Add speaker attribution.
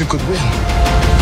Speaker 1: you could win.